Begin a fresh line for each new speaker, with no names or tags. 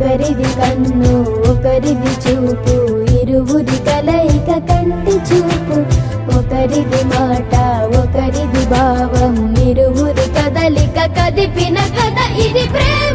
కన్ను ఒకరిది చూపు. ఇరువురి కలయిక కంటి చూపు. ఒకరిది మాట ఒకరిది భావం. ఇరువురి కదలిక కదిపిన కథ. ఇది ప్రేమ.